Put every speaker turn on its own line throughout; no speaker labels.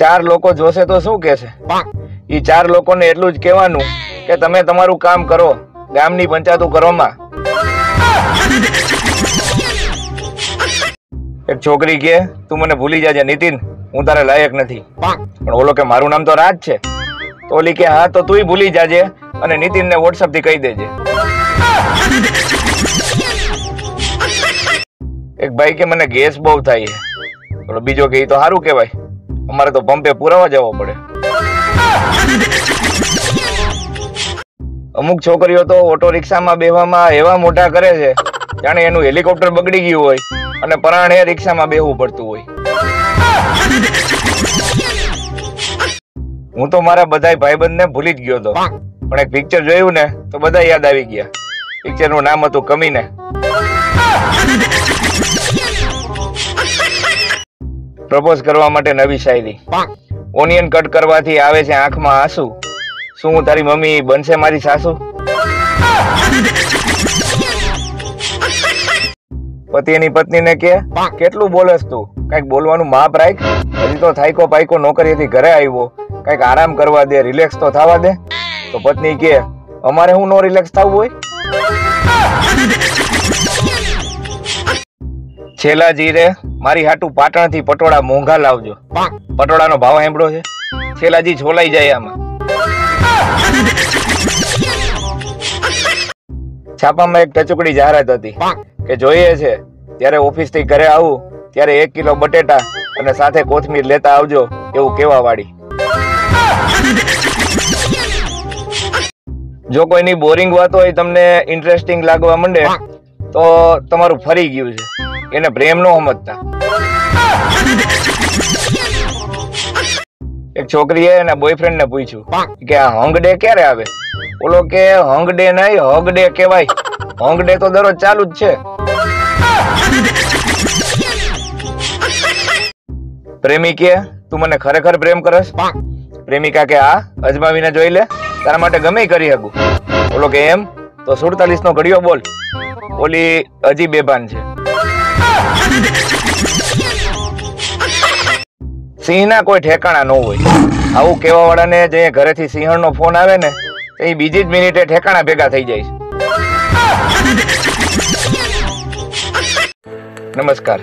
ચાર લોકો જોશે તો શું કહેશે? એ ચાર લોકોને એટલું જ કહેવાનું કે તમે તમારું કામ કરો ગામની પંચાયતો કરવામાં એક છોકરી કે તું મને ભૂલી જાજે નીતિન હું તારે લાયક નથી. પણ ઓલો કે મારું નામ તો રાજ છે. તો ઓલી કે હા તો તુંય ભૂલી જાજે અને નીતિનને વોટ્સઅપથી કહી દેજે. એક ભાઈ કે મને ગેસ બહુ થાય છે. બીજો કે એ તો સારું કહેવાય. અમારે તો પંપે પુરાવા જવો પડે. અમુક છોકરીઓ તો ઓટો રિક્ષામાં બેવામાં એવા મોટા કરે છે, જાણે એનું હેલિકોપ્ટર બગડી ગયું હોય અને પરાણે રિક્ષામાં બેહવું પડતું હોય. હું તો મારા બધા ભાઈબંધને ભૂલી જ ગયો હતો. પણ એક પિક્ચર જોયું ને, તો બધા યાદ આવી ગયા. પિક્ચરનું નામ હતું કમીને. પ્રપોઝ કરવા માટે નવી શાયરી. ઓનિયન કટ કરવાથી આવે છે આંખમાં આંસુ. શું હું તારી મમ્મી બનશે મારી સાસુ? પતિ એની પત્નીને કે કેટલું બોલસ તું? કંઈક બોલવાનું માપ રાખ. હજી તો થાયકો પાયકો નોકરીથી ઘરે આવ્યો. કંઈક આરામ કરવા દે રિલેક્સ તો થવા દે. તો પત્ની કે અમારે હું નો રિલેક્સ થવું હોય? છેલ્લા જીરે મારી હાટુ પાટણથી પટોળા મોંઘા લાવજો. પટોળાનો ભાવ સાંભળો છે? છેલાજી છોલાઈ જાય આમાં. છાપામાં એક ટચુકડી જાહેરાત હતી કે જોઈએ છે, ત્યારે ઓફિસથી ઘરે આવું, ત્યારે એક કિલો બટેટા અને સાથે કોથમીર લેતા આવજો, એવું કેવા વાળી. જો કોઈની બોરિંગ વાત હોય, તમને ઇન્ટરેસ્ટિંગ લાગવા માંડે, તો તમારું ફરી ગયું છે. એને પ્રેમ નો સમજતા. એક છોકરીએ એના બોયફ્રેન્ડ ને પૂછ્યું કે આ હંગ ડે ક્યારે આવે? ઓલો કે હંગ ડે નહીં હગ ડે કહેવાય. હંગ ડે તો દરરોજ ચાલુ જ છે. પ્રેમી કે, તું મને ખરેખર પ્રેમ કરસ? પ્રેમિકા કે આ અજમાવીને જોઈ લે. તારા માટે ગમે કરી શકું. ઓલો કે, એમ? તો સુડતાલીસ નો ઘડિયો બોલ. ઓલી હજી બેભાન છે. સિંહના કોઈ ઠેકાણા ન હોય. આવું કેવા વાળાને જે ઘરેથી સિંહણનો ફોન આવે ને એ બીજી જ મિનિટે ઠેકાણા ભેગા થઈ જાય નમસ્કાર.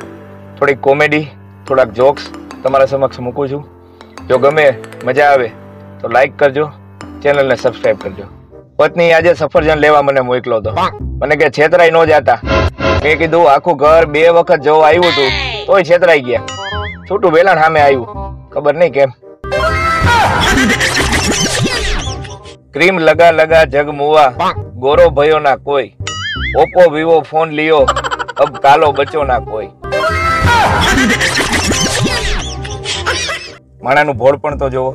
થોડીક કોમેડી થોડાક જોક્સ તમારા સમક્ષ મૂકું છું. જો ગમે મજા આવે તો લાઈક કરજો ચેનલને સબસ્ક્રાઇબ કરજો. પત્ની આજે સફરજન લેવા મને મોકલો હતો મને કે છેતરાઈ ન જાતા. મેં કીધું આખું ઘર બે વખત જોવા આવ્યું હતું તોય છેતરાઈ ગયા. છૂટું વેલાણ સામે આવ્યું. ખબર નહીં કેમ. ક્રીમ લગા લગા જગ મુવા ગોરો ભયો ના કોઈ. ઓપ્પો વિવો ફોન લિયો અબ કાલો બચો ના કોઈ. માણાનું ભોળ પણ તો જોવો.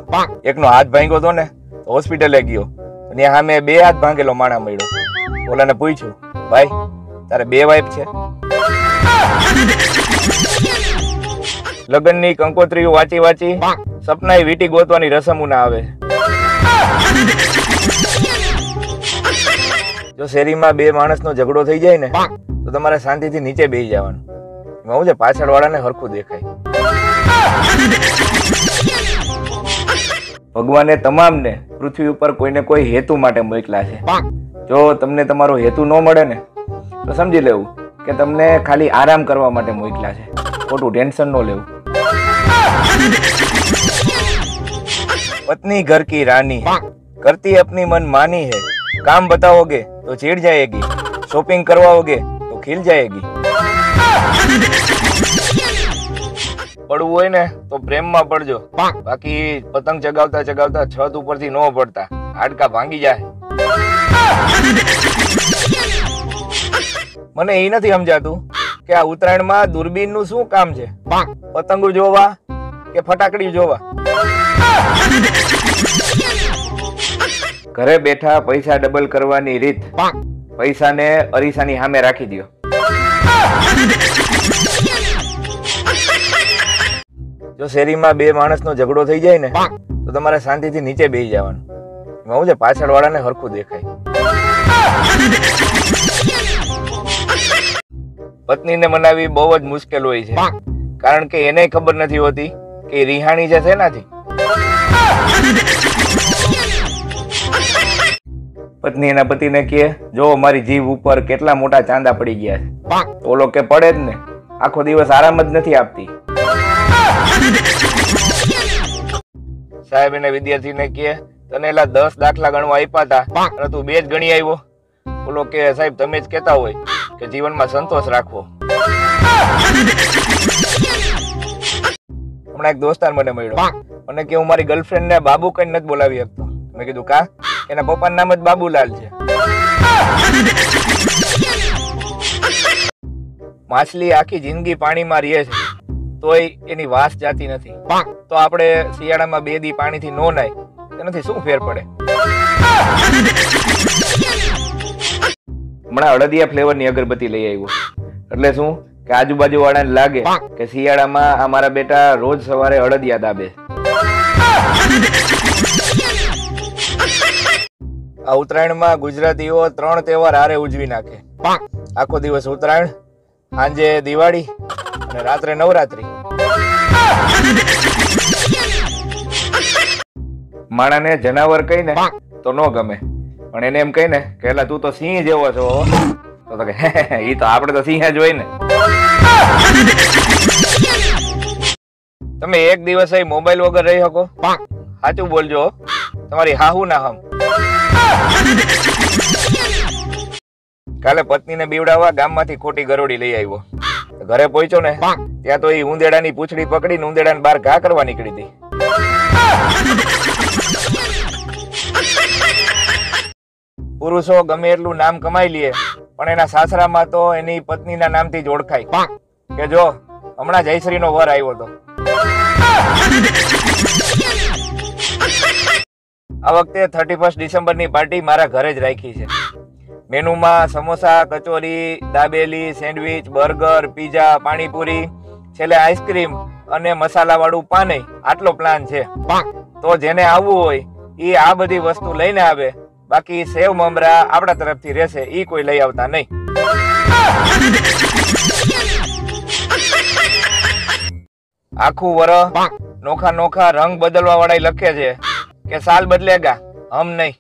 એકનો હાથ ભાંગ્યો તો ને હોસ્પિટલે ગયો. અને સામે બે હાથ ભાંગેલો માણા મળ્યો. ઓલાને પૂછ્યું ભાઈ તારે બે વાઈફ છે. લગ્નની કંકોત્રીઓ વાંચી વાંચી સપનાએ વીટી ગોતવાની રસમું ના આવે જો શેરીમાં બે માણસનો ઝઘડો થઈ જાય ને, તો તમારે શાંતિથી નીચે બેસી જવાનું. એમાં હું છે પાછળ વાળાને હરખું દેખાય. ભગવાને તમામને પૃથ્વી ઉપર કોઈને કોઈ હેતુ માટે મોકલા છે. જો તમને તમારો હેતુ ન મળે ને તો સમજી લેવું કે તમને ખાલી આરામ કરવા માટે મોકલ્યા છે. ખોટું ટેન્શન ન લેવું. પત્ની ઘર કી રાની કરતી અપની મન માની હે. કામ બતાવોગે તો ચીડ જાયેગી. શોપિંગ કરવાઓગે તો ખીલ જાયેગી. પડવું હોય ને તો પ્રેમમાં પડજો. બાકી પતંગ ચગાવતા ચગાવતા છત ઉપરથી ન પડતા. હાડકા ભાંગી જાય. મને એ નથી સમજાતું કે આ ઉત્તરાયણમાં દૂરબીનનું શું કામ છે? પતંગો જોવા કે ફટાકડી જોવા? ઘરે બેઠા પૈસા ડબલ કરવાની રીત પૈસાને અરીસાની સામે રાખી દ્યો. જો શેરીમાં બે માણસનો ઝઘડો થઈ જાય ને તો તમારે શાંતિથી નીચે બેસી જવાનું. હું છે પાછળ વાળાને હરખું દેખાય. પત્નીને મનાવી બહુ જ મુશ્કેલ હોય છે. કારણ કે એને ખબર નથી હોતી કે રિહાણી છે શેનાથી પત્ની એના પતિને કહે જો મારી જીભ ઉપર કેટલા મોટા ચાંદા પડી ગયા છે. ઓલો કે પડે જ ને. આખો દિવસ આરામ જ નથી આપતી. સાહેબ એને વિદ્યાર્થીને કહે તને એલા દસ દાખલા ગણવા આપ્યા હતા અને તું બે જ ગણી આવ્યો ઓલો કે સાહેબ તમે જ કહેતા હોય. કે જીવનમાં સંતોષ રાખવો. હમણાં એક દોસ્તાર મને મળ્યો. મને કે હું મારી ગર્લફ્રેન્ડ ને બાબુ કઈ નથી બોલાવી શકતો. મેં કીધું કા? એના પપ્પાનું નામ જ બાબુલાલ છે. માછલી આખી જિંદગી પાણીમાં રહે છે. તોય એની વાસ જાતી નથી. તો આપણે શિયાળામાં બે દી પાણીથી નો નાય. એનાથી શું ફેર પડે? હમણાં અડદિયા ફ્લેવરની અગરબત્તી લઈ આવ્યો. એટલે શું? કે આજુબાજુ વાળાને લાગે કે શિયાળામાં અમારા બેટા રોજ સવારે અડદિયા દાબે. આ ઉત્તરાયણમાં ગુજરાતીઓ ત્રણ તહેવાર હારે ઉજવી નાખે. આખો દિવસ ઉત્તરાયણ સાંજે દિવાળી અને રાત્રે નવરાત્રી. માણાને જનાવર કહીને તો નો ગમે. પણ એને એમ કહીને કે એલા તું તો સિંહ જેવો છો તો કે ઈ તો આપણે તો સિંહ જ હોય ને. તમે એક દિવસ અહીં મોબાઈલ વગર રહી શકો. સાચું બોલજો તમારી હાહુ ના હમ. કાલે પત્નીને બીવડાવવા ગામમાંથી ખોટી ગરોડી લઈ આવ્યો. ઘરે પહોંચ્યો ને, ત્યાં તો એ ઉંદેડાની પૂંછડી પકડીને ઉંદેડાને બહાર ઘા કરવા નીકળી હતી. પુરુષો ગમે એટલું નામ કમાઈ લે પણ એના સાસરામાં તો એની પત્નીના નામથી જ ઓળખાય. કે જો હમણાં જયશ્રીનો વર આવ્યો હતો આ વખતે થર્ટી ફર્સ્ટ ડિસેમ્બરની પાર્ટી મારા ઘરે જ રાખી છે. મેનુમાં samosa kachori dabeli sandwich burger pizza panipuri છેલ્લે આઈસ્ક્રીમ અને મસાલાવાળું પાને આટલો પ્લાન છે. તો જેને આવવું હોય એ આ બધી વસ્તુ લઈને આવે બાકી સેવ મમરા આપણા તરફથી રહેશે એ કોઈ લઈ આવતા નહીં. આખું વર નોખા નોખા રંગ બદલવા વાળા લખે છે કે સાલ બદલેગા હમ નહીં.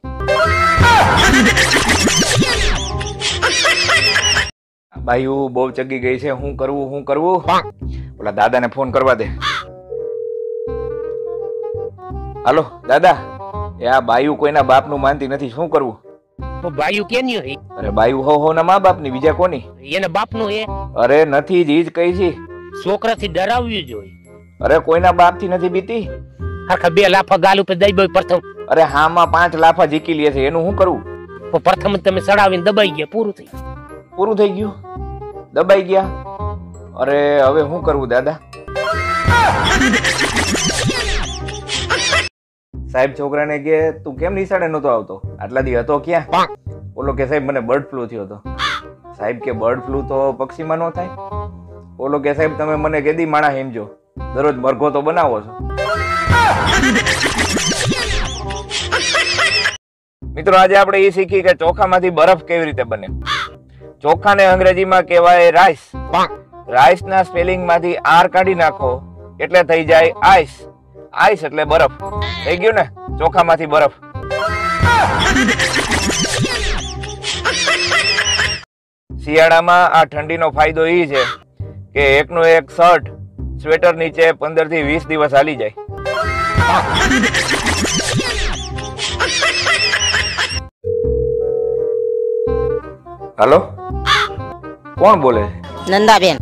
બાયુ, બહુ ચગી ગઈ છે, હું કરવું હું કરવું? ઓલા દાદાને ફોન કરવા દે. હાલો, દાદા. એ આ બાયુ કોઈના બાપનું માનતી નથી. શું કરવું?
તો બાયુ કેની હોય?
અરે બાયુ હો હો ના મા બાપની બીજા કોની?
એને બાપનું એ.
અરે નથી જ ઈ કહી છે.
છોકરાથી ડરાવ્યું જોઈએ
અરે કોઈના બાપથી નથી બીતી?
આખા બે લાફા ગાલ ઉપર દઈ બોય પ્રથમ.
અરે હામાં પાંચ લાફા જીકી લે છે. એનું શું કરવું
તો પ્રથમ તમે ચડાવીને દબાઈ ગયા પૂરું થઈ
પૂરું થઈ ગયું? દબાઈ ગયા? અરે હવે શું કરવું દાદા? સાહેબ છોકરાને કે તું કેમ નિશાળે નતો આવતો? આટલા દી હતો ક્યાં? ઓલો કે સાહેબ મને બર્ડ ફ્લુ થયો હતો. સાહેબ કે બર્ડ ફ્લૂ તો પક્ષીમાં નો થાય? ઓલો કે સાહેબ તમે મને કેદી માણા હેમજો. દરરોજ મરઘો તો બનાવો છો. મિત્રો આજે આપણે એ શીખી કે ચોખામાંથી બરફ કેવી રીતે બને. ચોખાને અંગ્રેજીમાં કહેવાય રાઈસ. રાઈસના સ્પેલિંગમાંથી સ્પેલિંગ આર કાઢી નાખો એટલે થઈ જાય આઈસ. આઈસ એટલે બરફ. થઈ ગયું ને? ચોખામાંથી બરફ. શિયાળામાં આ ઠંડીનો ફાયદો એ છે કે એકનો એક શર્ટ સ્વેટર નીચે પંદરથી વીસ દિવસ હાલી જાય. હાલો? કોણ બોલે?
નંદાબેન.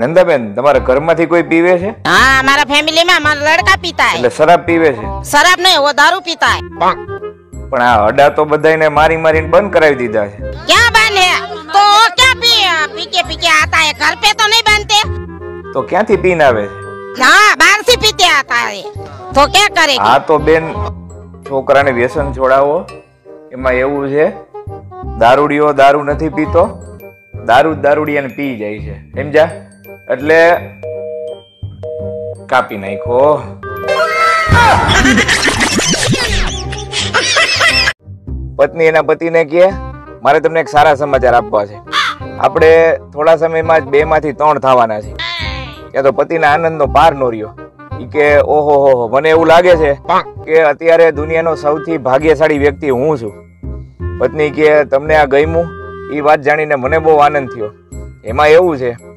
નંદાબેન તમારા ઘરમાંથી કોઈ પીવે છે?
હા અમારા ફેમિલીમાં મારા લડકા પીતા
એટલે શરાબ પીવે છે?
શરાબ નહીં ઓ દારૂ પીતા
પણ આ અડા તો બધાને મારી મારીને બંધ કરાવી દીધા છે.
ક્યાં બાંધે તો ક્યાં પી પીકે પીકે આતા હે ઘર પે તો નહીં બાંધતે
તો. ક્યાંથી પીન આવે છે?
હા બહારથી પીતે આતા હે તો કે કરે?
હા તો બેન છોકરાને વ્યસન છોડાવો. એમાં એવું છે દારૂડીઓ દારૂ નથી પીતો. દારૂ દારૂડિયાને પી જાય છે. સમજ્યા? એટલે કાપી નાખો. પત્ની એના પતિને કહે, મારે તમને એક સારા સમાચાર આપવા છે. આપણે થોડા સમયમાં જ બે માંથી ત્રણ થવાના છે. ત્યાં તો પતિના આનંદનો પાર નો રહ્યો. ઈ કે, ઓહો, હો હો, મને એવું લાગે છે કે અત્યારે દુનિયાનો સૌથી ભાગ્યશાળી વ્યક્તિ હું છું. પત્ની કે તમને આ ગમ્યું? એ વાત જાણીને મને બહુ આનંદ થયો. એમાં એવું છે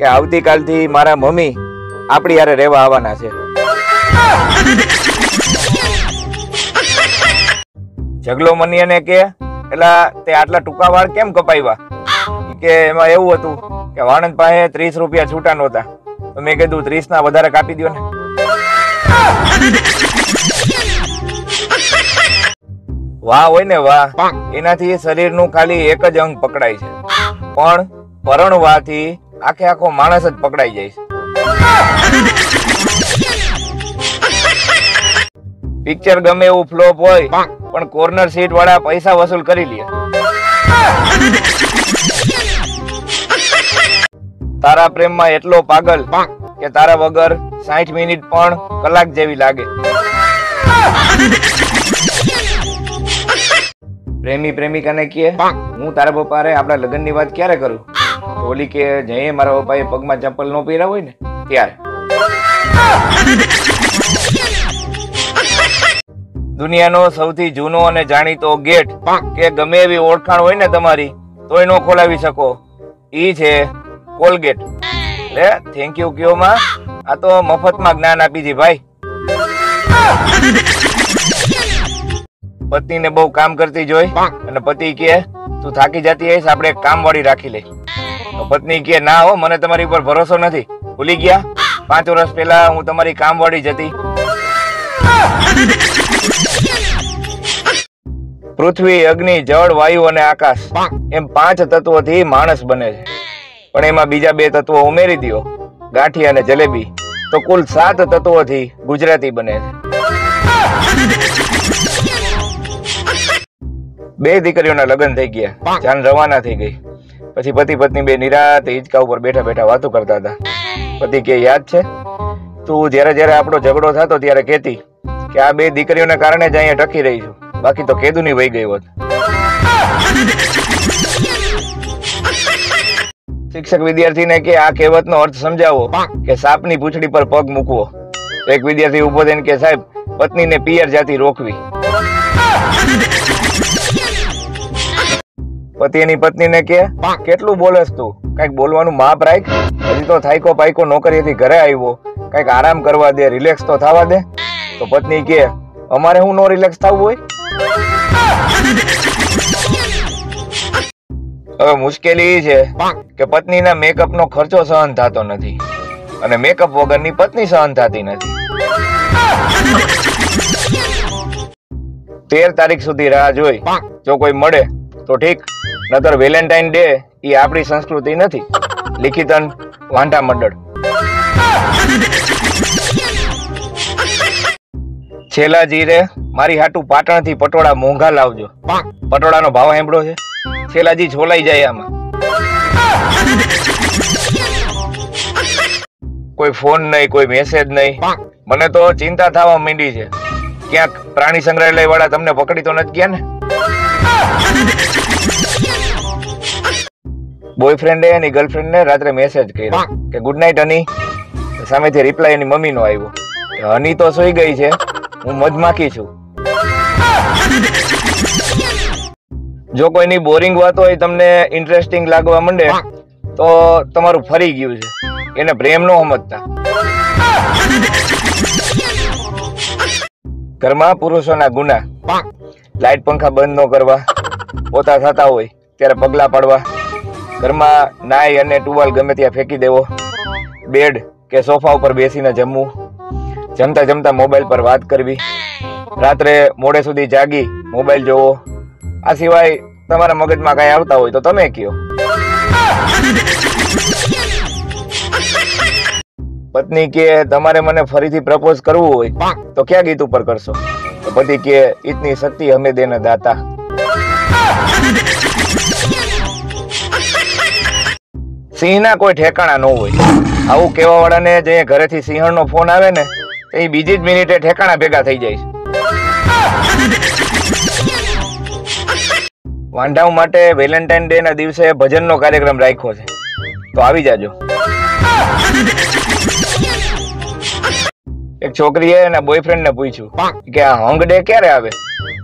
કે આવતીકાલથી મારા મમ્મી આપણી યારે રહેવા આવવાના છે. જગલો મનિયાને કે એટલે તે આટલા ટૂંકા વાળ કેમ કપાવ્યા કે એમાં એવું હતું કે વાણંદ પાસે ત્રીસ રૂપિયા છૂટા નહોતા. તો મેં કીધું ત્રીસ ના વધારે કાપી દો ને. વાહ હોય ને વાહ. એનાથી શરીરનું ખાલી એક જ અંગ પકડાય છે. પણ પરણવાથી આખે આખો માણસ જ પકડાઈ જાય પિક્ચર ગમે એવું ફ્લોપ હોય, પણ કોર્નર સીટ વાળા પૈસા વસૂલ કરી લે. તારા પ્રેમમાં એટલો પાગલ કે તારા વગર સાઠ મિનિટ પણ કલાક જેવી લાગે. પ્રેમી પ્રેમિકાને કહે, હું તારા પપ્પા રે આપણા લગ્નની વાત ક્યારે કરું? ઓલી કે જઈએ મારા પપ્પાએ પગમાં ચંપલ નો પહેર્યા હોય ને, ત્યારે. દુનિયાનો સૌથી જૂનો અને જાણીતો ગેટ કે ગમે એવી ઓળખાણ હોય ને તમારી, તોય નો ખોલાવી શકો. ઈ છે કોલગેટ. લે થેન્ક યુ કયો માં. આ તો મફતમાં જ્ઞાન આપી દી ભાઈ. પત્નીને બહુ કામ કરતી જોઈ, અને પતિ કે તું થાકી જતી હઈશ આપણે કામ વાળી રાખી લઈ. તો પત્ની કે ના હો, મને તમારી ઉપર ભરોસો નથી. ભૂલી ગયા? પાંચ વર્ષ પહેલા હું તમારી કામવાળી વાળી જતી પૃથ્વી, અગ્નિ, જળ, વાયુ અને આકાશ એમ પાંચ તત્વોથી માણસ બને છે. પણ એમાં બીજા બે તત્વો ઉમેરી દ્યો. ગાંઠી અને જલેબી. તો કુલ સાત તત્વોથી ગુજરાતી બને છે. બે દીકરીઓના લગ્ન થઈ ગયા. જાન રવાના થઈ ગઈ. પછી પતિ પત્ની બે નિરાતે હિંચકા ઉપર બેઠા બેઠા વાતો કરતા હતા. પતિ કે, યાદ છે? તું જ્યારે જ્યારે આપણો ઝઘડો થતો ત્યારે કહેતી કે આ બે દીકરીઓના કારણે જ અહીંયા ટકી રહી છું. બાકી તો કેદુ ની વહી ગઈ હોત. શિક્ષક વિદ્યાર્થીને કે, આ કહેવતનો અર્થ સમજાવો કે સાપની પૂંછડી પર પગ મૂકવો. એક વિદ્યાર્થી ઊભો થઈને કે, સાહેબ, પત્નીને પિયર જાતિ રોકવી. પતિ એની પત્નીને કે, કેટલું બોલસ તું? કંઈક બોલવાનું માપ રાખ. હજી તો થાયકો પાયકો નોકરીએથી ઘરે આવ્યો. કંઈક આરામ કરવા દે, રિલેક્સ તો થવા દે. તો પત્ની કે, અમારે હું નો રિલેક્સ થવું હોય? હવે મુશ્કેલી એ છે કે પત્નીના મેકઅપ નો ખર્ચો સહન થતો નથી અને મેકઅપ વગરની પત્ની સહન થતી નથી. તેર તારીખ સુધી રાહ જોઈ. જો કોઈ મળે, તો ઠીક. નતર વેલેન્ટાઇન ડે એ આપણી સંસ્કૃતિ નથી. લિખિતન વાંઢા મંડળ. છેલ્લા જીરે મારી હાટુ પાટણથી પટોળા મોંઘા લાવજો. પટોળાનો ભાવ સાંભળો છે? છેલાજી છોલાઈ જાય આમાં. કોઈ ફોન નહીં, કોઈ મેસેજ નહીં. મને તો ચિંતા થવા માંડી છે. ક્યાંક પ્રાણી સંગ્રહાલય વાળા તમને પકડી તો નથી ગયા ને? બોયફ્રેન્ડે એની ગર્લફ્રેન્ડને રાત્રે મેસેજ કર્યો કે ગુડ નાઇટ હની સામેથી રિપ્લાય એની મમ્મીનો આવ્યો. હની તો સુઈ ગઈ છે. હું મધમાખી છું. જો કોઈની બોરિંગ વાત હોય તમને ઇન્ટરેસ્ટિંગ લાગવા માંડે તો તમારું ફરી ગયું છે. એને પ્રેમ નો સમજતા. ઘરમાં પુરુષોના ગુના. લાઇટ પંખા બંધ ન કરવા. પોતા થતા હોય ત્યારે પગલા પાડવા. ઘરમાં નાય અને ટુવાલ ગમે ત્યાં ફેંકી દેવો. બેડ કે સોફા ઉપર બેસીને જમવું. જમતા જમતા મોબાઈલ પર વાત કરવી. રાત્રે મોડે સુધી જાગી મોબાઈલ જોવો. આ સિવાય તમારા મગજમાં કઈ આવતા હોય તો તમે કયો. પત્ની કે તમારે મને ફરીથી પ્રપોઝ કરવું હોય તો ક્યાં ગીત ઉપર કરશો? તો પતિ કે ઇતની શક્તિ હમે દેને દાતા. સિંહના કોઈ ઠેકાણા ન હોય. આવું કેવા વાળાને જે ઘરેથી સિંહણનો ફોન આવે ને, એ બીજી જ મિનિટે ઠેકાણા ભેગા થઈ જાય છે. વાંઢાઓ માટે વેલેન્ટાઇન ડે ના દિવસે ભજનનો કાર્યક્રમ રાખ્યો છે. તો આવી જાજો. એક છોકરીએ એના બોયફ્રેન્ડ ને પૂછ્યું કે આ હંગ ડે ક્યારે આવે?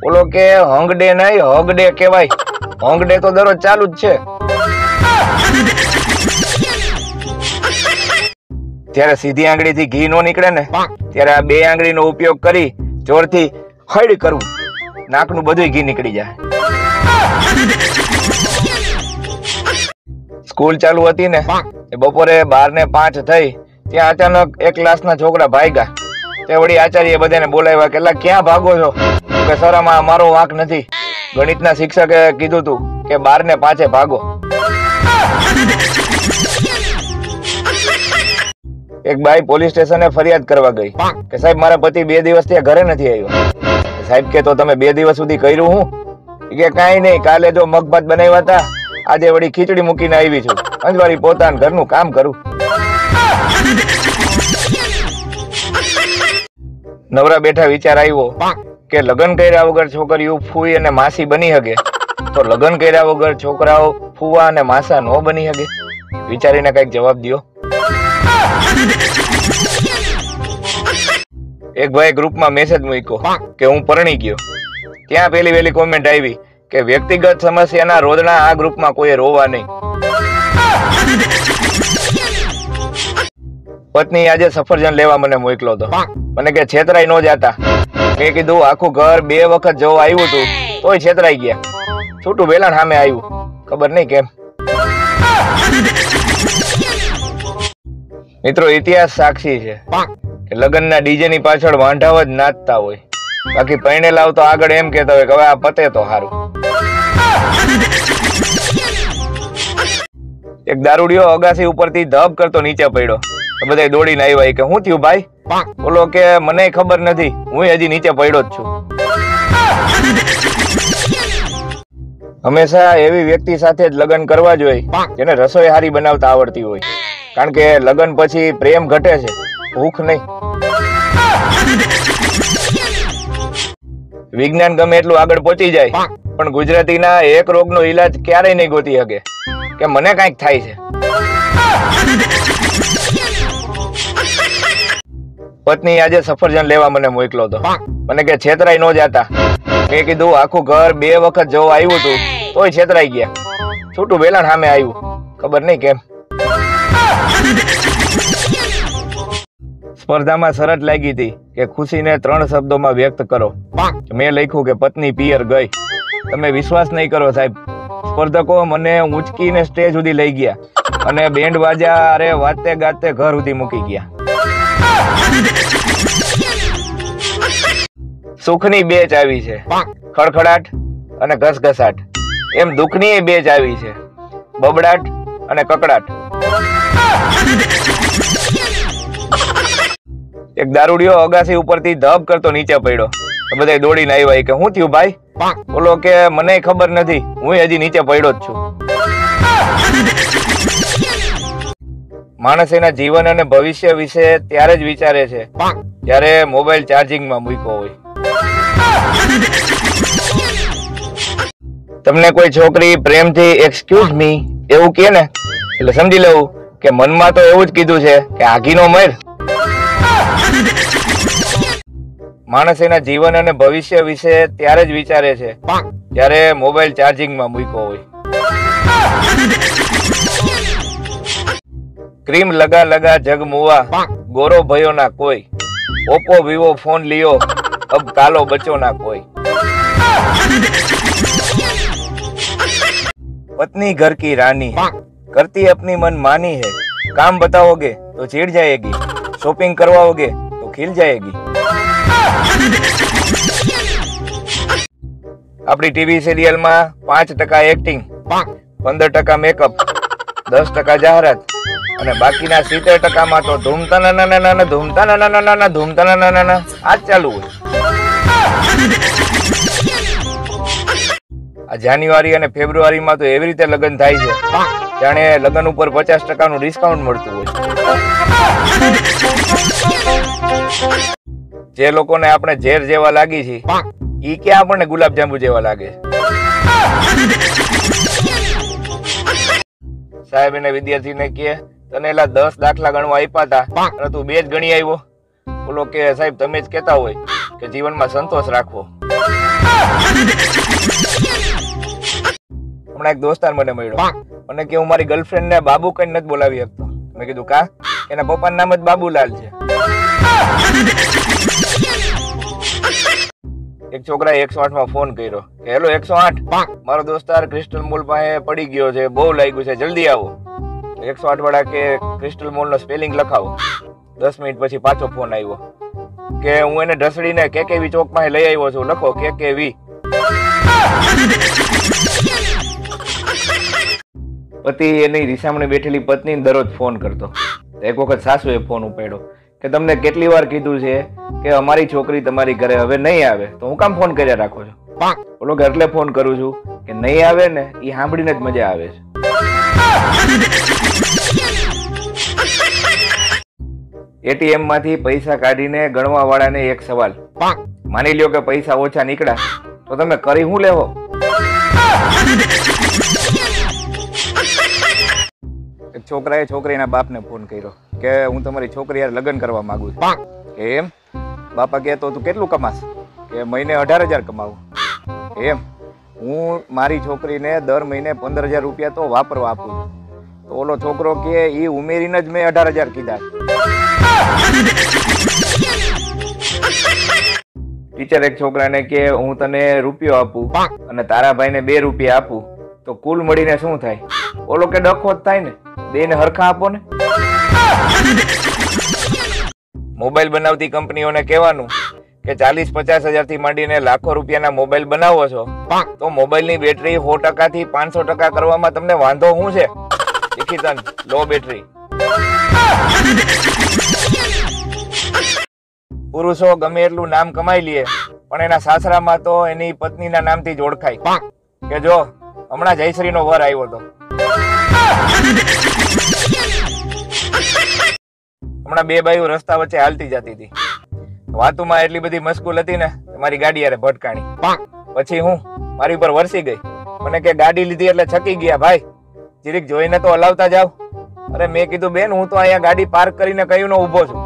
ઓલો કે, હંગ ડે નહીં, હગ ડે કહેવાય. હંગ ડે તો દરરોજ ચાલુ જ છે. ત્યારે સીધી આંગળીથી ઘી નો નીકળે ને ત્યારે આ બે આંગળીનો ઉપયોગ કરી જોરથી હળ કરવું. નાકનું બધું ઘી નીકળી જાય. સ્કૂલ ચાલુ હતી ને એ બપોરે બાર ને પાંચ થઈ ત્યાં અચાનક એક ક્લાસના છોકરા ભાગ્યા. તે વળી આચાર્ય બધાને બોલાવ્યા કે ક્યાં ભાગો છો? કે સર આમાં અમારો વાંક નથી. ગણિતના શિક્ષકે કીધું તું કે બાર ને પાંચે ભાગો. એક બાઈ પોલીસ સ્ટેશને ફરિયાદ કરવા ગઈ કે સાહેબ મારા પતિ બે દિવસ ત્યાં ઘરે નથી આવ્યો. સાહેબ કે તો તમે બે દિવસ સુધી કર્યું હું? કે કાંઈ નહીં કાલે જો મગભાત બનાવ્યા હતા આજે વળી ખીચડી મૂકીને આવી છું. અંજવારી પોતાના ઘરનું કામ કરું. નવરા બેઠા વિચાર આવ્યો કે લગ્ન કર્યા વગર છોકરીઓ ફૂઈ અને માસી બની શકે તો લગ્ન કર્યા વગર છોકરાઓ ફૂવા અને માસા નો બની શકે વિચારીને કંઈક જવાબ દ્યો. એક ભાઈ ગ્રુપમાં મેસેજ મૂક્યો કે હું પરણી ગયો. ત્યાં પેલી વેલી કોમેન્ટ આવી કે વ્યક્તિગત સમસ્યાના રોદણા આ ગ્રુપમાં કોઈ રોવા નહીં. પત્ની આજે સફરજન લેવા મને મોકલો હતો મને કે છેતરાઈ નો જાતા. મેં કીધું આખું ઘર બે વખત જોવા આવ્યું હતું તોય છેતરાઈ ગયા. છૂટું વેલણ સામે આવ્યું. ખબર નહીં કેમ. મિત્રો ઇતિહાસ સાક્ષી છે. કે લગ્નના ડીજે ની પાછળ વાંઢાવ જ નાચતા હોય. બાકી પૈણે લાવ તો આગળ એમ કહેતા હોય કે હવે આ પતે તો સારું એક દારૂડિયો અગાસી ઉપરથી ધબ કરતો નીચે પડ્યો. બધા દોડીને આવ્યા કે શું થયું ભાઈ? બોલો કે મને ખબર નથી. હું હજી નીચે પડ્યો જ છું. હંમેશા એવી વ્યક્તિ સાથે જ લગ્ન કરવા જોઈએ જેને રસોઈ હારી બનાવતા આવડતી હોય. કારણ કે લગ્ન પછી પ્રેમ ઘટે છે. ભૂખ નહીં. વિજ્ઞાન ગમે એટલું આગળ પહોંચી જાય પણ ગુજરાતીના એક રોગનો ઈલાજ ક્યારેય નહીં ગોતી શકે. કે મને કાંઈક થાય છે. પત્ની આજે સફરજન લેવા મને મોકલો હતો મને કે છેતરાઈ નો જાતા. મેં કીધું આખું ઘર બે વખત જોવા આવ્યું હતું તોય છેતરાઈ ગયા. છૂટું વેલાણ સામે આવ્યું. ખબર નહીં કેમ. સ્પર્ધામાં શરત લાગી હતી કે ખુશીને ત્રણ શબ્દોમાં વ્યક્ત કરો. મેં લખ્યું કે પત્ની પિયર ગઈ. તમે વિશ્વાસ નહીં કરો સાહેબ. સ્પર્ધકો મને ઊંચકીને સ્ટેજ સુધી લઈ ગયા અને બેન્ડ વાજા અરે વાતે ગાતે ઘર સુધી મૂકી ગયા. સુખની બેચ આવી છે. ખડખડાટ અને ઘસઘસાટ. એમ દુઃખની બેચ આવી છે. બબડાટ અને કકડાટ. એક દારૂડિયો અગાસી ઉપરથી ધબ કરતો નીચે પડ્યો. બધા દોડીને આવ્યા કે શું થયું ભાઈ? બોલો કે, મને ખબર નથી. હું હજી નીચે પડ્યો જ છું. માણસ એના જીવન અને ભવિષ્ય વિશે ત્યારે જ વિચારે છે, જ્યારે મોબાઈલ ચાર્જિંગમાં મૂક્યો હોય. તમને કોઈ છોકરી પ્રેમથી એક્સક્યુઝ મી એવું કે ને? એટલે સમજી લેવું કે મનમાં તો એવું જ કીધું છે કે, આગીનો મર. માણસ એના જીવન અને ભવિષ્ય વિશે ત્યારે જ વિચારે છે જ્યારે મોબાઈલ ચાર્જિંગમાં મૂક્યો હોય. ક્રીમ લગા લગા જગ મુવા ગોરો ભયો ના કોઈ. ઓપ્પો વિવો ફોન લિયો અબ કાલો બચો ના કોઈ. પત્ની ઘર કી રાની. કરતી અપની મન માની હે. કામ બતાઓગે તો ચીડ જાયેગી. શોપિંગ કરવાઓગે તો ખીલ જાયેગી. આપણી ટીવી સિરિયલમાં પાંચ ટકા એક્ટિંગ પંદર ટકા મેકઅપ દસ ટકા જાહેરાત અને બાકીના સિત્તેર ટકામાં તો ધૂમતા ના ના ના ના ધૂમતા ના ના ના ના ધૂમતા ના ના ના ના આ જ ચાલુ હોય આ જાન્યુઆરી અને ફેબ્રુઆરીમાં તો એવી રીતે લગ્ન થાય છે જાણે લગ્ન ઉપર પચાસ ટકાનું ડિસ્કાઉન્ટ મળતું હોય જે લોકોને આપણે ઝેર જેવા લાગી છે એ ક્યાં આપણને ગુલાબજાંબુ જેવા લાગે? સાહેબ, એને વિદ્યાર્થીને કહે, તને એલા દસ દાખલા ગણવા આપ્યા હતા અને તું બે જ ગણી આવ્યો બોલો કે સાહેબ, તમે જ કહેતા હોય કે જીવનમાં સંતોષ રાખવો. હમણાં એક દોસ્તાર મને મળ્યો. મને કે, હું મારી ગર્લફ્રેન્ડ ને બાબુ કઈ નથી બોલાવી શકતો. મેં કીધું, કા? એના પપ્પાનું નામ જ બાબુલાલ છે. એક છોકરાએ એકસો આઠમાં ફોન કર્યો કે હેલો એકસો આઠ? મારો દોસ્તાર ક્રિસ્ટલ મોલ પાસે પડી ગયો છે બહુ લાગ્યું છે જલ્દી આવો. એકસો આઠ વાળા કે ક્રિસ્ટલ મોલ નો સ્પેલિંગ લખાવો. દસ મિનિટ પછી પાછો ફોન આવ્યો કે હું એને ઢસડીને કે કેવી ચોક પાસે લઈ આવ્યો છું લખો કે કેવી પતિ એની રિસામણે બેઠેલી પત્ની દરરોજ ફોન કરતો. એક વખત સાસુએ ફોન ઉપાડ્યો. કે તમને કેટલી વાર કીધું છે કે અમારી છોકરી તમારી ઘરે હવે નહીં આવે, તો હું કામ ફોન કર્યા રાખો છો? બોલો કે એટલે ફોન કરું છું કે નહીં આવે ને એ સાંભળીને જ મજા આવે છે. એટીએમમાંથી પૈસા કાઢીને ગણવા વાળાને એક સવાલ. માની લ્યો કે પૈસા ઓછા નીકળ્યા, તો તમે કરી હું લેવો? છોકરાએ છોકરીના બાપને ફોન કર્યો કે હું તમારી છોકરી યાર લગ્ન કરવા માંગુ છું. એમ? બાપા કહે તો તું કેટલું કમાશ? કે મહિને અઢાર હજાર કમાવું. એમ? હું મારી છોકરીને દર મહિને પંદર હજાર રૂપિયા તો વાપરવા આપું છું. તો ઓલો છોકરો કે એ ઉમેરીને જ મેં અઢાર હજાર કીધા. ટીચર એક છોકરાને કે હું તને રૂપિયો આપું અને તારા ભાઈને બે રૂપિયા આપું. તો કુલ મળીને શું થાય? ઓલો કે ડખો જ થાય ને. બે હરખા આપો ને. મોબાઈલ બનાવતી કંપનીઓને કહેવાનું કે ચાલીસ પચાસ હજારથી માંડીને લાખો રૂપિયાના મોબાઈલ બનાવો છો, તો મોબાઈલની બેટરી સો ટકા થી પાંચસો ટકા કરવામાં તમને વાંધો શું છે? નિકિતન લો બેટરી. પુરુષો ગમે એટલું નામ કમાઈ લે, પણ એના સાસરામાં તો એની પત્નીના નામથી જ ઓળખાય. કે જો, હમણાં જયશ્રી નો વર આવ્યો હતો હમણાં બે બાઈઓ રસ્તા વચ્ચે હાલતી જતી હતી. વાતુમાં એટલી બધી મસ્કુલ હતી ને મારી ગાડી યારે ભટકાણી. પછી હું મારી ઉપર વરસી ગઈ. મને કે ગાડી લીધી એટલે છકી ગયા ભાઈ. જીરીક જોઈને તો હલાવતા જાવ. અરે મેં કીધું બેન હું તો અહીંયા ગાડી પાર્ક કરીને કયું નો ઊભો છું.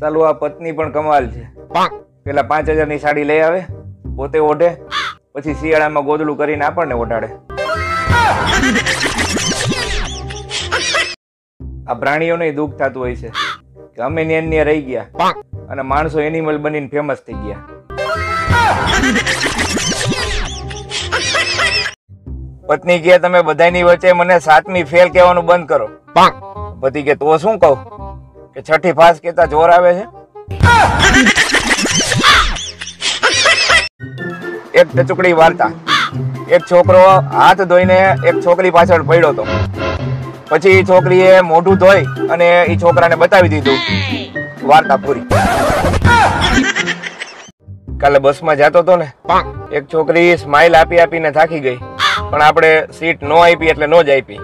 ચાલુ આ પત્ની પણ કમાલ છે. પેલા પાંચ હજારની સાડી લઈ આવે પોતે ઓઢે પછી શિયાળામાં ગોદડું કરીને આપણને ઓઢાડે. આ પ્રાણીઓને દુઃખ થતું હોય છે. કે અમે ને રહી ગયા. અને માણસો એનિમલ બનીને ફેમસ થઈ ગયા. પત્ની કે તમે બધાની વચ્ચે મને સાતમી ફેલ કહેવાનું બંધ કરો. પતિ કે તો શું કહું? કે છઠ્ઠી ફાસ કેતા જોર આવે છે? એક ટચુકડી વાર્તા. એક છોકરો હાથ ધોઈને એક છોકરી પાછળ પડ્યો હતો. પછી એ છોકરીએ મોઢું ધોઈ અને એ છોકરાને બતાવી દીધું. વાર્તા પૂરી. કાલે બસમાં જતો હતો ને, એક છોકરી સ્માઇલ આપી આપીને થાકી ગઈ. પણ આપણે સીટ નો આપી એટલે નો જ આપી.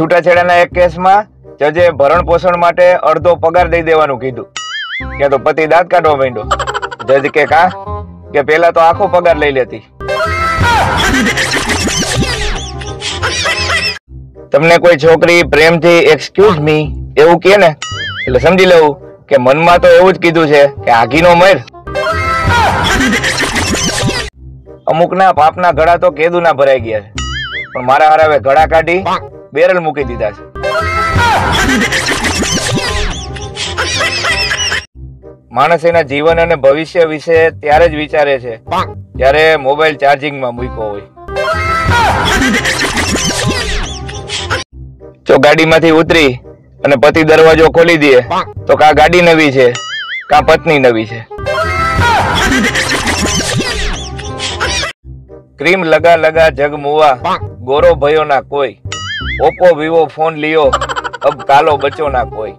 છૂટાછેડાના એક કેસમાં જજે ભરણ પોષણ માટે અડધો પગાર દઈ દેવાનું કીધું. કે તો પતિ દાંત કાઢવા માંડ્યો. જજ કે, કા? કે પેલા તો આખો પગાર લઈ લેતી. તમને કોઈ છોકરી પ્રેમથી એક્સક્યુઝ મી એવું કે ને, એટલે સમજી લેવું કે મનમાં તો એવું જ કીધું છે કે આગીનો મર. અમુકના પાપના ઘડા તો કેદુના ભરાઈ ગયા છે, પણ મારા હરાવે ઘડા કાઢી બેરલ મૂકી દીધા છે. માણસ એના જીવન અને ભવિષ્ય વિશે ત્યારે જ વિચારે છે. જ્યારે મોબાઈલ ચાર્જિંગમાં મૂક્યો હોય. જો ગાડીમાંથી ઉતરી અને પતિ દરવાજો ખોલી દે. તો કા ગાડી નવી છે કા પત્ની નવી છે. ક્રીમ લગા લગા જગ મુવા. ગોરો ભયો ના કોઈ. ઓપ્પો વિવો ફોન લિયો. અબ કાલો બચો ના કોઈ.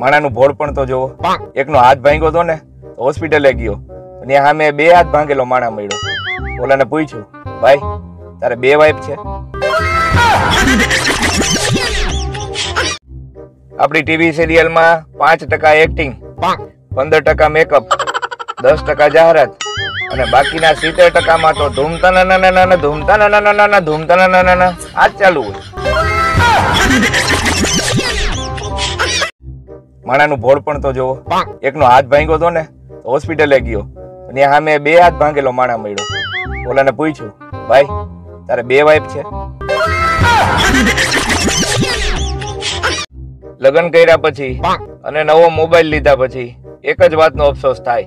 માણાનું ભોળ પણ તો જોવો. એકનો હાથ ભાંગ્યો તો ને તો હોસ્પિટલે ગયો. અને સામે બે હાથ ભાંગેલો માણા મળ્યો. ઓલાને પૂછ્યું ભાઈ તારે બે વાઈફ છે? આપણી ટીવી સિરિયલમાં પાંચ ટકા એક્ટિંગ પંદર ટકા મેકઅપ દસ ટકા જાહેરાત અને બાકીના સિત્તેર ટકામાં તો ધૂમતા ના ના ના ના ધૂમતા ના ના ના ધૂમતા નાના ના ના ના આ જ ચાલુ હોય. માણાનું ભોળ પણ તો જોવો. એકનો હાથ ભાંગ્યો હતો ને હોસ્પિટલે ગયો. અને સામે બે હાથ ભાંગેલો માણા મળ્યો. ઓલાને પૂછ્યું ભાઈ તારે બે વાઈફ છે? લગ્ન કર્યા પછી અને નવો મોબાઈલ લીધા પછી એક જ વાતનો અફસોસ થાય.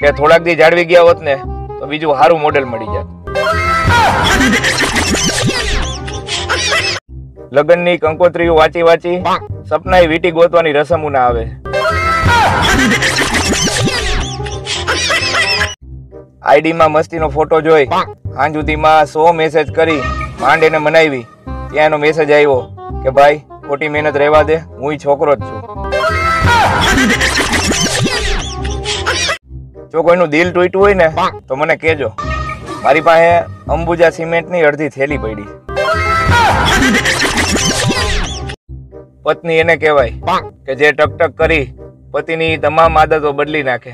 કે થોડાક દી જાળવી ગયા હોત ને તો બીજું સારું મોડેલ મળી જાત. લગ્નની કંકોત્રીઓ વાંચી વાંચી સપનાએ વીટી ગોતવાની રસમો ના આવે આઈડીમાં મસ્તીનો ફોટો જોઈ સુધીમાં સો મેસેજ કરી માંડેને મનાવી. ત્યાં એનો મેસેજ આવ્યો કે, ભાઈ, ખોટી મહેનત રહેવા દે, હું છોકરો જ છું. જો કોઈનું દિલ તૂટ્યું હોય ને, તો મને કહેજો. મારી પાસે અંબુજા સિમેન્ટની અડધી થેલી પડી. પત્ની એને કહેવાય કે જે ટકટક કરી પતિની તમામ આદતો બદલી નાખે.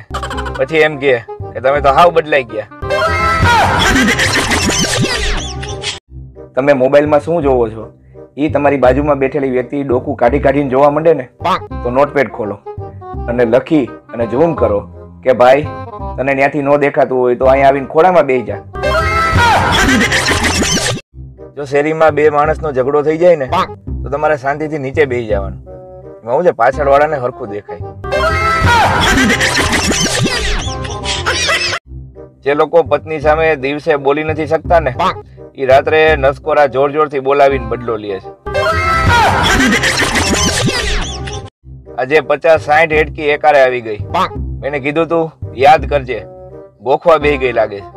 પછી એમ કહે કે તમે તો હાવ બદલાઈ ગયા. તમે મોબાઈલમાં શું જોવો છો? એ તમારી બાજુમાં બેઠેલી વ્યક્તિ ડોકું કાઢી કાઢીને જોવા માંડે ને? તો નોટપેડ ખોલો અને લખી અને ઝૂમ કરો કે ભાઈ તને ત્યાંથી ન દેખાતું હોય તો અહીંયા આવીને ખોડામાં બેસી જા. જો શેરીમાં બે માણસનો ઝઘડો થઈ જાય ને તો તમારે શાંતિથી નીચે બેસી જવાનું. હું છે પાછળ વાળાને હરખું દેખાય. જે લોકો પત્ની સામે દિવસે બોલી નથી શકતા ને એ રાત્રે નસકોરા જોર જોરથી બોલાવીને બદલો લે છે. આજે પચાસ સાઠ હેડકી એકારે આવી ગઈ. એને કીધું તું યાદ કરજે ગોખવા બે ગઈ લાગે છે.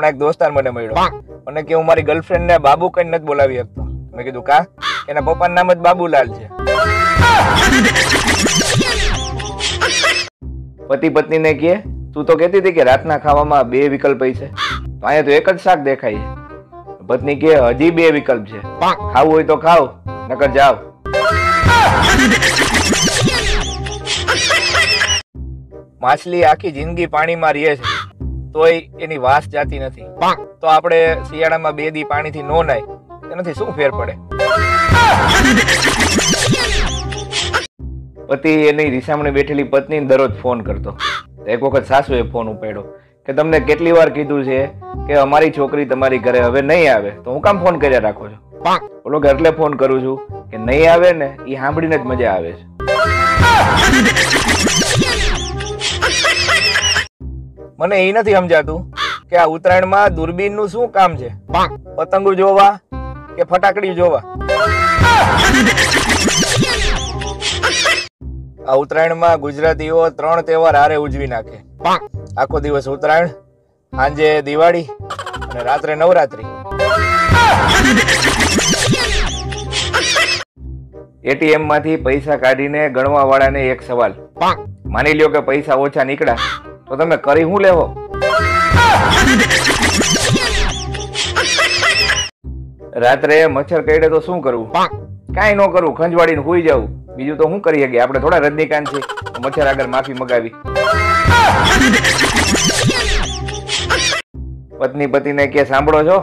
હમણાં એક દોસ્તાર મને મળ્યો. મને કે હું મારી ગર્લફ્રેન્ડ ને બાબુ કઈ નથી બોલાવી શકતો. મેં કીધું કા? એના પપ્પાનું નામ જ બાબુલાલ છે. પતિ પત્ની ને કહે તું તો કહેતી હતી કે રાતના ખાવામાં બે વિકલ્પ છે અહીંયા તો એક જ શાક દેખાય છે. પત્ની કે હજી બે વિકલ્પ છે. ખાવું હોય તો ખાવ નકર જાવ. માછલી આખી જિંદગી પાણીમાં રહે છે. તોય એની વાસ જાતી નથી. તો આપણે શિયાળામાં બે દી પાણીથી નો નાય. એનાથી શું ફેર પડે? પતિ એની રીસામણે બેઠેલી પત્ની દરરોજ ફોન કરતો. એક વખત સાસુએ ફોન ઉપાડ્યો કે તમને કેટલી વાર કીધું છે કે અમારી છોકરી તમારી ઘરે હવે નહીં આવે? તો હું કામ ફોન કર્યા રાખો છો? ઓલો કે એટલે ફોન કરું છું કે નહીં આવે ને એ સાંભળીને જ મજા આવે છે. મને એ નથી સમજાતું કે આ ઉત્તરાયણમાં દૂરબીનનું શું કામ છે? પતંગો જોવા કે ફટાકડી જોવા? આ ઉત્તરાયણમાં ગુજરાતીઓ ત્રણ તહેવાર હારે ઉજવી નાખે. આખો દિવસ ઉત્તરાયણ, સાંજે દિવાળી અને રાત્રે નવરાત્રી. એટીએમમાંથી પૈસા કાઢીને ગણવા વાળાને એક સવાલ. માની લ્યો કે પૈસા ઓછા નીકળ્યા. તો તમે કરી હું લેવો? રાત્રે મચ્છર કરડે તો શું કરવું કાંઈ ન કરવું ખંજવાડીને હુઈ જવું બીજું તો શું કરી શકીએ? આપણે થોડા રજનીકાંત છે. મચ્છર આગળ માફી મગાવી. પત્ની પતિને કે સાંભળો છો?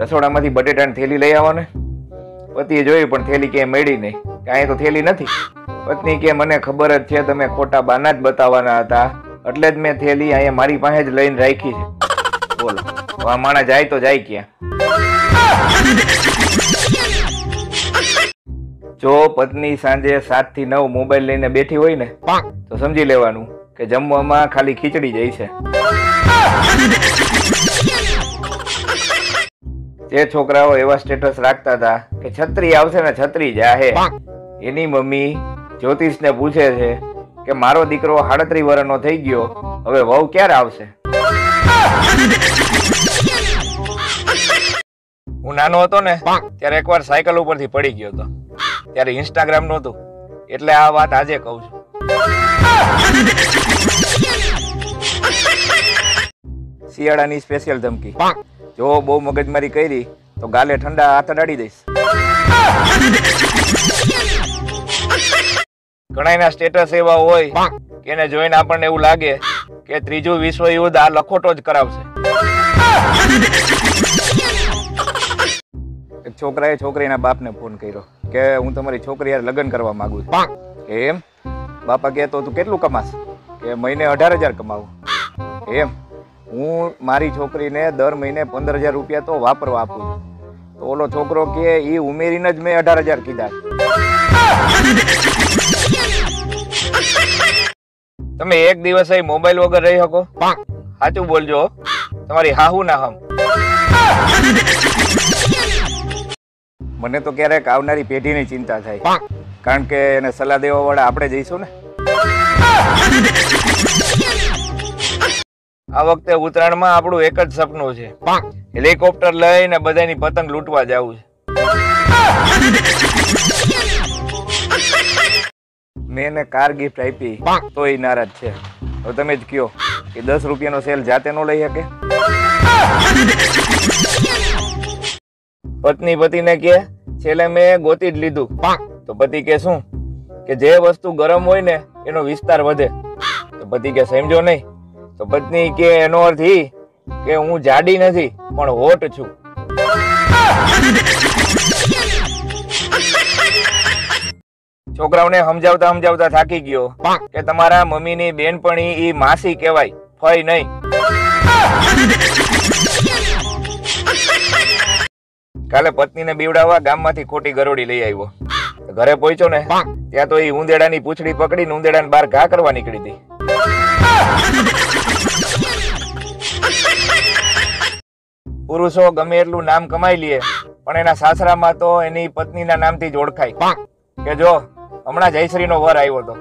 રસોડામાંથી બટેટાની થેલી લઈ આવો ને પતિએ જોયું પણ થેલી ક્યાંય મળી નહીં. કાંઈ તો થેલી નથી. પત્ની કે, મને ખબર જ છે, તમે ખોટા બાના જ બતાવવાના હતા. એટલે જ મેં થેલી અહીંયા મારી પાસે જ લઈને રાખી છે. બોલો આ માણસ જાય તો જાય ક્યાં? જો પત્ની સાંજે સાતથી નવ મોબાઈલ લઈને બેઠી હોય ને, તો સમજી લેવાનું કે જમવામાં ખાલી ખીચડી જાય છે. જે છોકરાઓ એવા સ્ટેટસ રાખતા હતા કે છત્રી આવશે ને છત્રી જાહે. એની મમ્મી જ્યોતિષને પૂછે છે કે મારો દીકરો સાડત્રીસ વર્ષનો થઈ ગયો, હવે વહુ ક્યારે આવશે? હું નાનો હતો ને, ત્યારે એકવાર સાયકલ ઉપરથી પડી ગયો હતો. ત્યારે ઇન્સ્ટાગ્રામ નહોતું. એટલે આ વાત આજે કહું છું. શિયાળાની સ્પેશિયલ ધમકી. જો બહુ મગજમારી કરી, તો ગાલે ઠંડા હાથ અડાડી દઈશ. ઘણા એના સ્ટેટસ એવા હોય કે એને જોઈને આપણને એવું લાગે કે ત્રીજું વિશ્વ યુદ્ધ આ લખોટો જ કરાવશે. એક છોકરાએ છોકરીના બાપને ફોન કર્યો કે હું તમારી છોકરી યાર લગ્ન કરવા માંગુ છું. કે એમ? બાપા કહે તો તું કેટલું કમાશ? કે મહિને અઢાર હજાર કમાવું. એમ? હું મારી છોકરીને દર મહિને પંદર હજાર રૂપિયા તો વાપરવા આપું છું. તો ઓલો છોકરો કે એ ઉમેરીને જ મેં અઢાર હજાર કીધા. તમે એક દિવસ અહીં મોબાઈલ વગર રહી શકો? સાચું બોલજો તમારી હાહુ ના હમ. મને તો ક્યારેક આવનારી પેઢીની ચિંતા થાય. કારણ કે એને સલાહ દેવા વાળા આપણે જઈશું ને. આ વખતે ઉત્તરાયણમાં આપણું એક જ સપનું છે. હેલિકોપ્ટર લઈને બધાની પતંગ લૂંટવા જવું છે. મેં એને કાર ગિફ્ટ આપી તો એ નારાજ છે. હવે તમે જ કયો કે દસ રૂપિયાનો સેલ જાતે નો લઈ શકે? પત્ની પતિને કે છેલ્લે મેં ગોતી જ લીધું. તો પતિ કે શું? કે જે વસ્તુ ગરમ હોય ને એનો વિસ્તાર વધે. તો પતિ કે સમજો નહીં. તો પત્ની કે એનો અર્થ ઈ કે હું જાડી નથી પણ હોટ છું. છોકરાઓને સમજાવતા સમજાવતા થાકી ગયો કે તમારા મમ્મીની બેનપણી ઈ માસી કહેવાય. ફઈ નહીં. કાલે પત્નીને બીવડાવવા ગામમાંથી ખોટી ગરોડી લઈ આવ્યો. ઘરે પહોંચ્યો ને ત્યાં તો એ ઉંદેડાની પૂંછડી પકડીને ઉંદેડાને બહાર ઘા કરવા નીકળી હતી પુરુષો ગમે એટલું નામ કમાઈ લે પણ એના સાસરામાં તો એની પત્નીના નામથી જ ઓળખાય. કે જો હમણાં જયશ્રીનો વર આવ્યો હતો.